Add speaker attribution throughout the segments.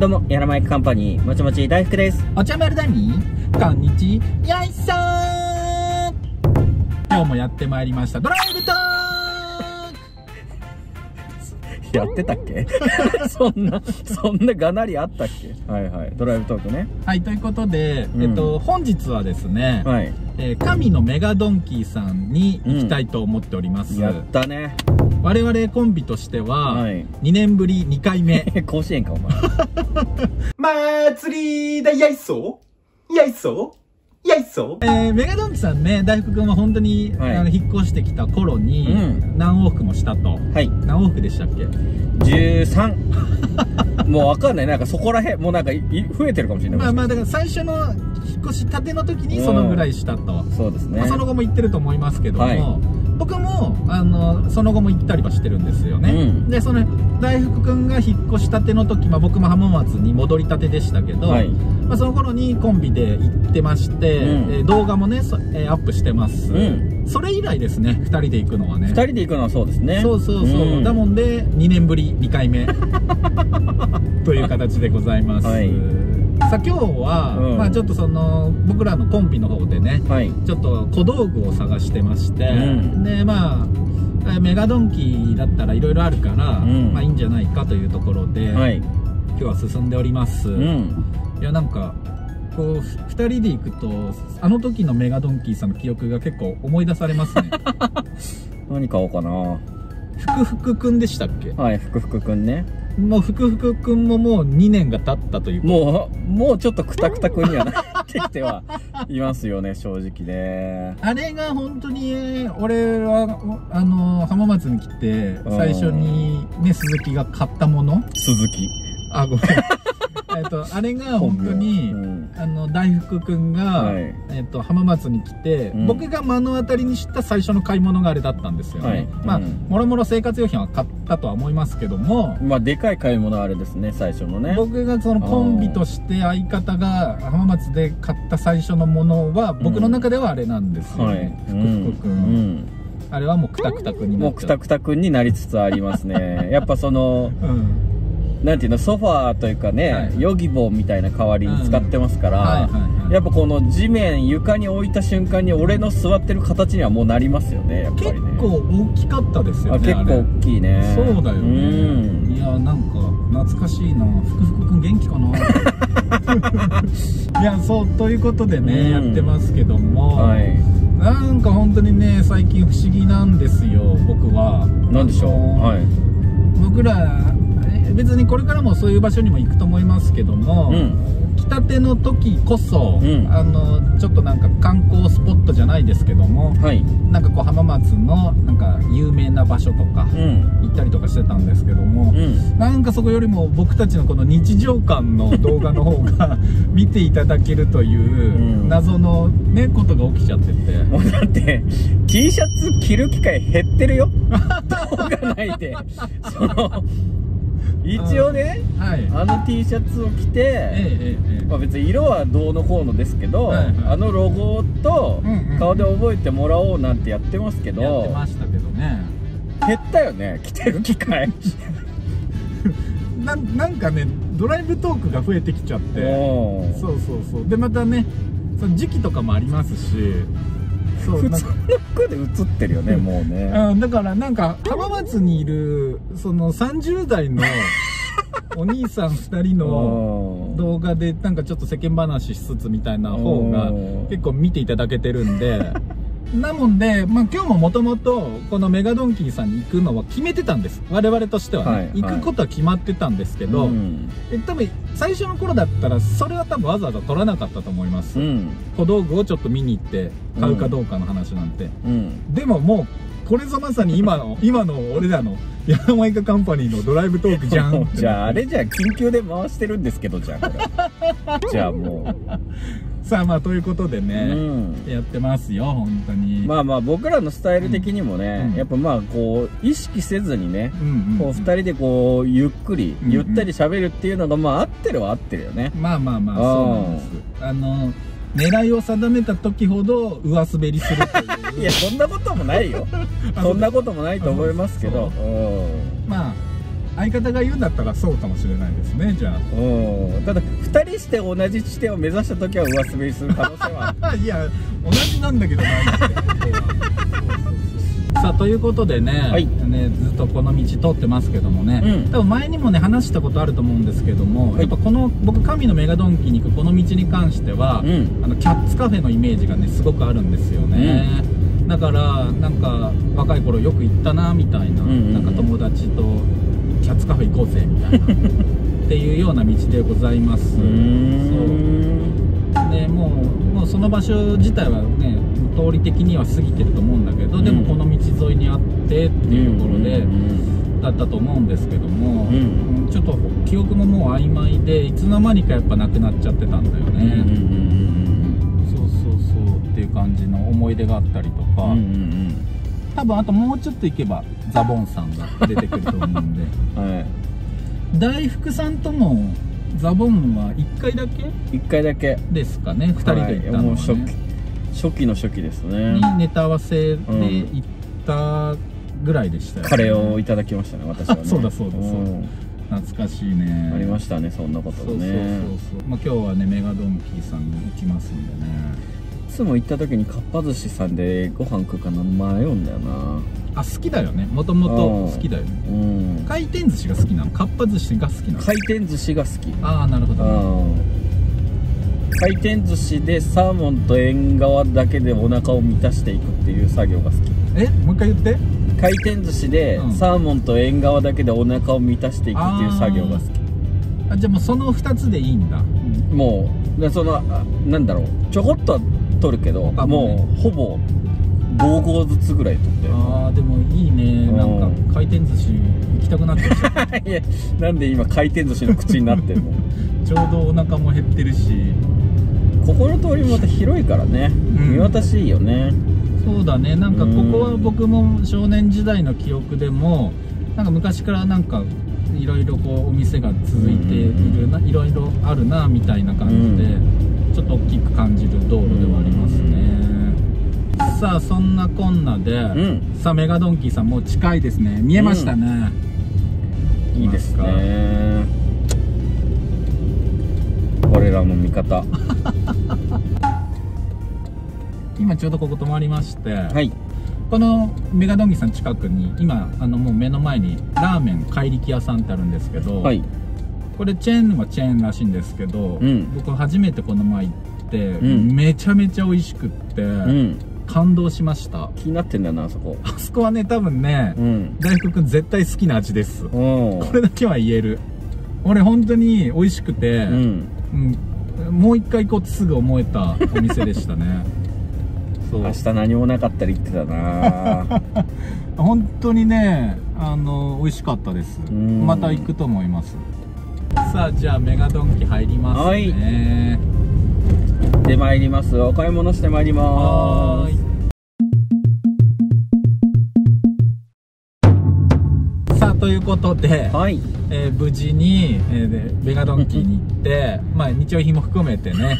Speaker 1: どうも、やらマイクカンパニー、もちもち大福です。
Speaker 2: お茶丸だにこんにちやいさん今日もやってまいりましたドライブトー
Speaker 1: やってたっけ？そんな、そんながなりあったっけ？はいはい。ドライブトークね。
Speaker 2: クはいということで、
Speaker 1: うん
Speaker 2: えっと本日はですね、
Speaker 1: はい。
Speaker 2: えー神のメガドンキーさんに行きたいと思っております、
Speaker 1: やったね。
Speaker 2: 我々コンビとしては、
Speaker 1: はい。
Speaker 2: 2年ぶり2回目。
Speaker 1: 甲子園か、お前。
Speaker 2: 祭りだやいそ。うやいそ。うやいそうえー、メガドンキさんね大福君は本当に、
Speaker 1: はい
Speaker 2: あの引っ越してきた頃に、
Speaker 1: うん
Speaker 2: 何往復もしたと
Speaker 1: はい。
Speaker 2: 何往復でしたっけ
Speaker 1: ？13。もうわかんない。なんかそこらへん、もうなんか増えてるかもしれない。
Speaker 2: まあまあだから最初の引っ越したての時にそのぐらいしたと、
Speaker 1: そうですね。
Speaker 2: まあ、その後も行ってると思いますけども、
Speaker 1: はい
Speaker 2: 僕もあのその後も行ったりはしてるんですよね、
Speaker 1: うん。
Speaker 2: でその大福くんが引っ越したての時、まあ、僕も浜松に戻りたてでしたけど、
Speaker 1: はい。
Speaker 2: まあ、その頃にコンビで行ってまして、
Speaker 1: うん。
Speaker 2: えー動画もねそえーアップしてます、
Speaker 1: うん。
Speaker 2: それ以来ですね2人で行くのはね。
Speaker 1: 二人で行くのはそうですね。
Speaker 2: そうそうそう、
Speaker 1: ん。
Speaker 2: だもんで2年ぶり2回目。という形でございます、
Speaker 1: はい
Speaker 2: さあ今日は、
Speaker 1: うん
Speaker 2: まあちょっとその僕らのコンビの方でね
Speaker 1: はい。
Speaker 2: ちょっと小道具を探してまして、
Speaker 1: うん
Speaker 2: でまあえメガドンキーだったらいろいろあるから、
Speaker 1: うん
Speaker 2: まあいいんじゃないかというところで、
Speaker 1: はい。
Speaker 2: 今日は進んでおります、
Speaker 1: うん。
Speaker 2: いやなんかこう2人で行くとあの時のメガドンキーさんの記憶が結構思い出されますね
Speaker 1: 何買おうかな。
Speaker 2: 福福くんでしたっけ？
Speaker 1: はい、福福くんね。
Speaker 2: もう福福くんももう2年が経ったという
Speaker 1: もう、もうちょっとくたくたくんにはなってきてはいますよね、正直ね。
Speaker 2: あれが本当に俺はあの浜松に来て最初にね鈴木が買ったもの
Speaker 1: 鈴木。
Speaker 2: あごめんえっとあれが本当に、
Speaker 1: うん。
Speaker 2: あの大福くんが、
Speaker 1: はい。
Speaker 2: えっと浜松に来て、
Speaker 1: うん。
Speaker 2: 僕が目の当たりにした最初の買い物があれだったんですよね、
Speaker 1: はい。
Speaker 2: まあ、
Speaker 1: うん。
Speaker 2: もろもろ生活用品は買ったとは思いますけども。
Speaker 1: まあ、でかい買い物はあれですね、最初のね。
Speaker 2: 僕がそのコンビとして相方が浜松で買った最初のものは僕の中ではあれなんですよ
Speaker 1: はい。
Speaker 2: ね、。
Speaker 1: う
Speaker 2: 福福くん、
Speaker 1: ん。
Speaker 2: あれはもうクタクタくんになっちゃう。
Speaker 1: たくたくんになりつつありますね。やっぱその、
Speaker 2: うん
Speaker 1: なんていうの、ソファーというかね、
Speaker 2: はい
Speaker 1: ヨギボーみたいな代わりに使ってますから、やっぱこの地面、床に置いた瞬間に俺の座ってる形にはもうなりますよね、やっぱり
Speaker 2: 結
Speaker 1: ね。
Speaker 2: 構大きかったですよ
Speaker 1: あ
Speaker 2: ね
Speaker 1: 結構大きいね。
Speaker 2: そうだよね、
Speaker 1: うん
Speaker 2: いやなんか懐かしいな福福くん元気かな？いやそうということでね、
Speaker 1: うん
Speaker 2: やってますけども、
Speaker 1: はい。
Speaker 2: なんか本当にね最近不思議なんですよ僕は
Speaker 1: なんでしょう？はい。
Speaker 2: 僕らえ別にこれからもそういう場所にも行くと思いますけども、
Speaker 1: うん。
Speaker 2: 来たての時こそ、
Speaker 1: うん
Speaker 2: あのちょっとなんか観光スポットじゃないですけども
Speaker 1: はい。
Speaker 2: なんかこう浜松のなんか有名な場所とか
Speaker 1: うん。
Speaker 2: 行ったりとかしてたんですけども、
Speaker 1: うん。
Speaker 2: なんかそこよりも僕たちのこの日常感の動画の方が 見ていただけるという
Speaker 1: うん
Speaker 2: 謎のねことが起きちゃってて
Speaker 1: もうだって、T シャツ着る機会減ってるよ。動画ないで。その、一応ね、
Speaker 2: はい。
Speaker 1: あの T シャツを着て、
Speaker 2: ええ
Speaker 1: まあ別に色はどうのこうのですけど、
Speaker 2: はいはい。
Speaker 1: あのロゴと顔で覚えてもらおうなんてやってますけど、
Speaker 2: やってましたけどね。
Speaker 1: 減ったよね、着てる機会。
Speaker 2: ななんかねドライブトークが増えてきちゃって。
Speaker 1: うん。
Speaker 2: そうそうそう。でまたねその時期とかもありますしそう
Speaker 1: 普通の服で映ってるよね、もうね。
Speaker 2: うんだからなんか浜松にいるその30代の お兄さん2人の
Speaker 1: うん。
Speaker 2: 動画でなんかちょっと世間話しつつみたいな方が
Speaker 1: うん。
Speaker 2: 結構見ていただけてるんでなもんで、まあ、今日ももともとこのメガドンキーさんに行くのは決めてたんです。我々としてはね、
Speaker 1: はい
Speaker 2: 行くことは決まってたんですけど、
Speaker 1: うん。
Speaker 2: え多分最初の頃だったらそれは多分わざわざ取らなかったと思います、
Speaker 1: うん。
Speaker 2: 小道具をちょっと見に行って買うかどうかの話なんて、
Speaker 1: うん。
Speaker 2: でももうこれぞまさに今の 今の俺らのヤママイカカンパニーのドライブトークじゃん。
Speaker 1: じゃああれじゃあ緊急で回してるんですけどじゃあこれじゃあも
Speaker 2: さあまあということで
Speaker 1: う、
Speaker 2: ね、
Speaker 1: うん、
Speaker 2: やってますよ本当に。
Speaker 1: まあまあ僕らのスタイル的にもね、
Speaker 2: うん。
Speaker 1: やっぱまあこう意識せずにね、
Speaker 2: うんうん
Speaker 1: こう二人でこうゆっくり
Speaker 2: うん
Speaker 1: ゆったり喋るっていうのがまあ合ってるは合ってるよね、
Speaker 2: まあまあまあそうなんです。あの狙いを定めた時ほど上滑りするという。
Speaker 1: いやそんなこともないよ。そんなこともないと思いますけど。
Speaker 2: まあ相方が言うんだったらそうかもしれないですねじゃ
Speaker 1: うん。ただ2人して同じ地点を目指した時は上滑りする可能性は
Speaker 2: あ いや同じなんだけどな さあということでね,、
Speaker 1: はい。
Speaker 2: ねずっとこの道通ってますけどもね、
Speaker 1: うん。
Speaker 2: 多分前にもね話したことあると思うんですけども、
Speaker 1: はい。
Speaker 2: やっぱこの僕神のメガドンキに行くこの道に関しては、
Speaker 1: うん。
Speaker 2: あのキャッツカフェのイメージがねすごくあるんですよね、だからなんか若い頃よく行ったなみたいな,、
Speaker 1: うんうんうん。
Speaker 2: なんか友達とキャッツカフェ行こうぜみたいなっていうような道でございます。そう。でもうもうその場所自体はね通り的には過ぎてると思うんだけど、
Speaker 1: うん。
Speaker 2: でもこの道沿いにあってっていうところで、
Speaker 1: うん
Speaker 2: だったと思うんですけども、
Speaker 1: うん。
Speaker 2: うんちょっと記憶ももう曖昧でいつの間にかやっぱなくなっちゃってたんだよ
Speaker 1: うんうん
Speaker 2: ね、そうそうそう。っていう感じの思い出があったりとか、
Speaker 1: うんうんうん。
Speaker 2: 多分あともうちょっと行けばザボンさんが出てくると思うんで。
Speaker 1: うんはい。
Speaker 2: 大福さんともザボンは1回だけ
Speaker 1: ？1回だけ。
Speaker 2: ですかね？2人で行ったのは、ね。
Speaker 1: はい。もう初期。初期の初期ですね。
Speaker 2: にネタ合わせで行ったぐらいでしたよ、ね。
Speaker 1: カレーをいただきましたね私はね。
Speaker 2: そうだそうだそうだ。
Speaker 1: ん。
Speaker 2: 懐かしいね。
Speaker 1: ありましたねそんなこと
Speaker 2: そうそうそうそう、まあ、今日はねメガドンキーさんに行きますんでね。
Speaker 1: いつも行った時にかっぱ寿司さんでご飯食うかな迷うんだよな。
Speaker 2: あ好きだよね。もともと好きだよね。
Speaker 1: うん。
Speaker 2: 回転寿司が好きなの？かっぱ寿司が好きなの？
Speaker 1: 回転寿司が好き。
Speaker 2: ああなるほどね。
Speaker 1: うん。回転寿司でサーモンと縁側だけでお腹を満たしていくっていう作業が好き。
Speaker 2: えもう一回言って。
Speaker 1: 回転寿司で
Speaker 2: うん。
Speaker 1: サーモンと縁側だけでお腹を満たしていくっていう作業が好き。
Speaker 2: あじゃあもうその2つでいいんだ。
Speaker 1: もうでそのあなんだろう。ちょこっとは取るけど
Speaker 2: 他もね。
Speaker 1: もうほぼ5合ずつぐらい取って。る
Speaker 2: ああでもいいね。
Speaker 1: うん。
Speaker 2: なんか回転寿司行きたくなってきた。
Speaker 1: いやなんで今回転寿司の口になってんの？
Speaker 2: ちょうどお腹も減ってるし。
Speaker 1: ここの通りもまた広いからね、
Speaker 2: うん。
Speaker 1: 見渡しいいよね。
Speaker 2: そうだね。なんかここは僕も少年時代の記憶でもなんか昔からなんかいろいろこうお店が続いているないろいろあるなみたいな感じで、ちょっと大きく感じる道路ではありますね、さあそんなこんなで、
Speaker 1: ん。
Speaker 2: さあメガドンキーさんもう近いですね。見えましたね、
Speaker 1: いいですね。俺らの味方。
Speaker 2: 今ちょうどここ止まりまして、
Speaker 1: はい。
Speaker 2: このメガドンキーさん近くに今あのもう目の前にラーメン怪力屋さんってあるんですけど、
Speaker 1: はい
Speaker 2: これチェーンはチェーンらしいんですけど、
Speaker 1: うん。
Speaker 2: 僕初めてこの前行って、
Speaker 1: ん。
Speaker 2: めちゃめちゃ美味しくって、
Speaker 1: うん。
Speaker 2: 感動しました。
Speaker 1: 気になってんだよなあそこ。
Speaker 2: あそこはね多分ね、
Speaker 1: うん。
Speaker 2: 大福くん絶対好きな味です、
Speaker 1: うん
Speaker 2: これだけは言える。俺本当に美味しくて、
Speaker 1: うん。
Speaker 2: うん。もう一回行こうってすぐ思えたお店でしたね。そう。
Speaker 1: 明日何もなかったら言ってたな。
Speaker 2: 本当にねあの美味しかったです。
Speaker 1: ん。
Speaker 2: また行くと思いますさあじゃあメガドンキ入りますね。
Speaker 1: で参ります。お買い物して参りま
Speaker 2: は
Speaker 1: す
Speaker 2: さあということで、
Speaker 1: はい。
Speaker 2: えー無事に、えーでメガドンキに行って まあ日用品も含めてね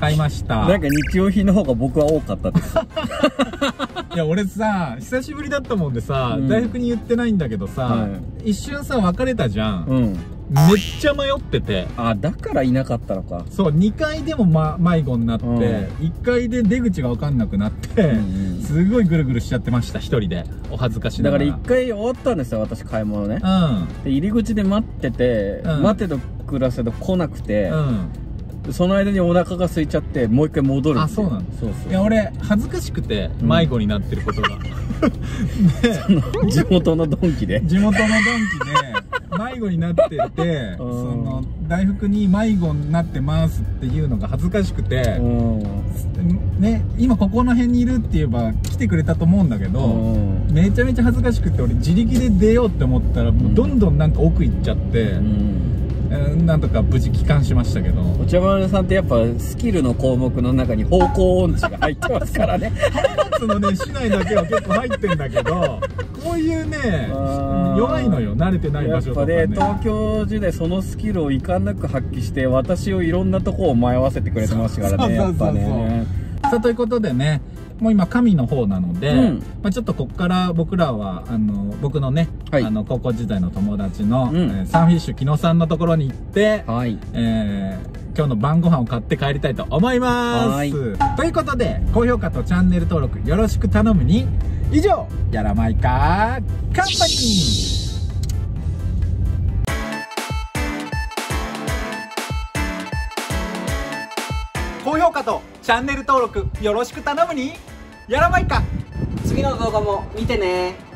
Speaker 2: 買いました。
Speaker 1: なんか日用品の方が僕は多かったです。
Speaker 2: いや俺さ久しぶりだったもんでさ、
Speaker 1: うん。
Speaker 2: 大福に言ってないんだけどさ、
Speaker 1: は
Speaker 2: 一瞬さ別れたじゃん、
Speaker 1: うん
Speaker 2: めっちゃ迷ってて。
Speaker 1: あだからいなかったのか。
Speaker 2: そう2階でも、ま、迷子になって、
Speaker 1: うん。
Speaker 2: 1階で出口が分かんなくなって、
Speaker 1: うんうん。
Speaker 2: すごいぐるぐるしちゃってました一人で。お恥ずかしな
Speaker 1: だか
Speaker 2: がら
Speaker 1: ら一回終わったんですよ私買い物ね。
Speaker 2: う
Speaker 1: で入り口で待ってて、
Speaker 2: うん。
Speaker 1: 待ってと暮らせど来なくて、
Speaker 2: んうん。
Speaker 1: その間にお腹が空いちゃってもう一回戻る
Speaker 2: あそうなんだ
Speaker 1: そうそう
Speaker 2: いや俺恥ずかしくて
Speaker 1: うん。
Speaker 2: 迷子になってることが、で
Speaker 1: 地元のドンキで。
Speaker 2: 地元のドンキで迷子になっててそ
Speaker 1: うん。
Speaker 2: の大福に迷子になってますっていうのが恥ずかしくて
Speaker 1: う、ん。
Speaker 2: ね今ここの辺にいるって言えば来てくれたと思うんだけど、
Speaker 1: うん。
Speaker 2: めちゃめちゃ恥ずかしくて俺自力で出ようって思ったら、
Speaker 1: ん。
Speaker 2: どんどんなんか奥行っちゃって、なんとか無事帰還しましたけど。
Speaker 1: お茶丸さんってやっぱスキルの項目の中に方向音痴が入ってますからね。
Speaker 2: そのね市内だけは結構入ってんだけどこういうね弱いのよ。慣れてない
Speaker 1: やっ
Speaker 2: 場所とかね。
Speaker 1: ぱね東京時代そのスキルを遺憾なく発揮して私をいろんなとこを迷わせてくれてましたからねやっぱね。
Speaker 2: さあということでねもう今神の方なので、
Speaker 1: うん。
Speaker 2: まあ、ちょっとこっから僕らはあの僕のね、
Speaker 1: はい。
Speaker 2: あの高校時代の友達の、
Speaker 1: うん。
Speaker 2: えーサンフィッシュ木野さんのところに行って、
Speaker 1: はい。
Speaker 2: えー今日の晩ご飯を買って帰りたいと思います。
Speaker 1: は
Speaker 2: ということで高評価とチャンネル登録よろしく頼むに以上やらまいかカンパニー。高評価とチャンネル登録よろしく頼むにやらまいか。
Speaker 3: 次の動画も見てね。